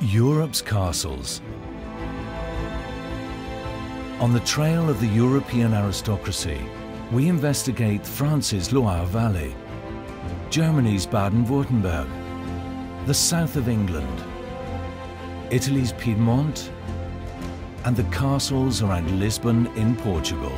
Europe's castles. On the trail of the European aristocracy, we investigate France's Loire Valley, Germany's Baden-Württemberg, the south of England, Italy's Piedmont, and the castles around Lisbon in Portugal.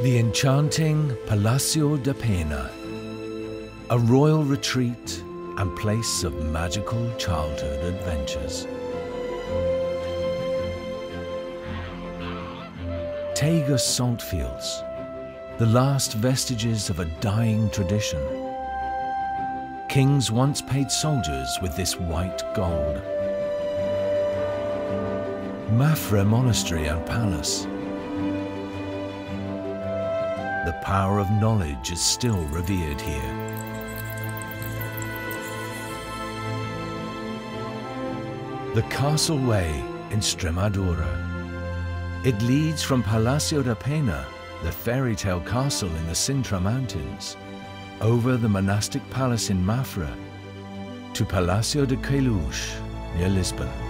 The enchanting Palacio de Pena, a royal retreat and place of magical childhood adventures. Tagus saltfields, the last vestiges of a dying tradition. Kings once paid soldiers with this white gold. Mafra Monastery and Palace. The power of knowledge is still revered here. The Castle Way in Estremadura. It leads from Palacio de Pena, the fairy tale castle in the Sintra Mountains, over the monastic palace in Mafra, to Palacio de Queluz near Lisbon.